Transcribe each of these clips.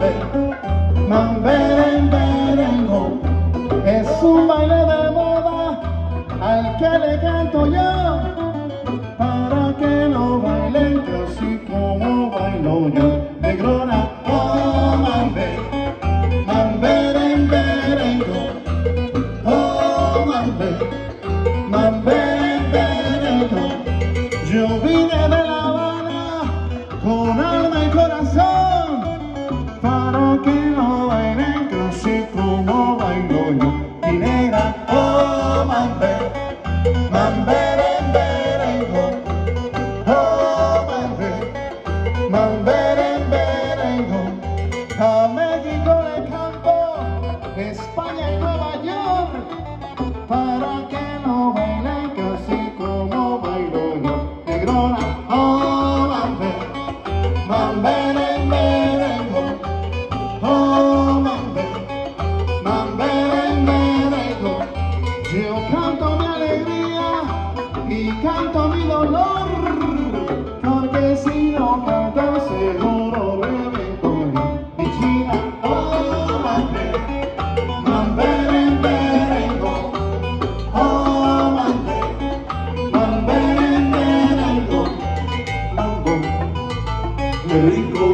mambe, mamberengo, es un baile de moda al que le canto yo, para que no bailen así como bailo yo, negrona, oh mambe. México canto, España y Nueva York, para que no bailen casi como bailo yo. Negrona, oh mambe, mamberenberengo, oh mambe, mamberenberengo. Yo canto mi alegría y canto mi dolor, porque si no canto seguro qué rico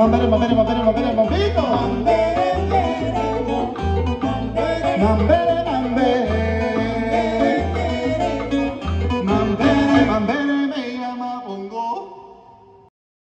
Mamere, mamito. Mambere, mambere. Mambere, mambere.